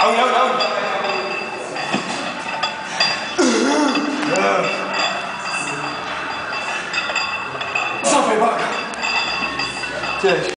아우 아우 아우 Stop it, Buck. 자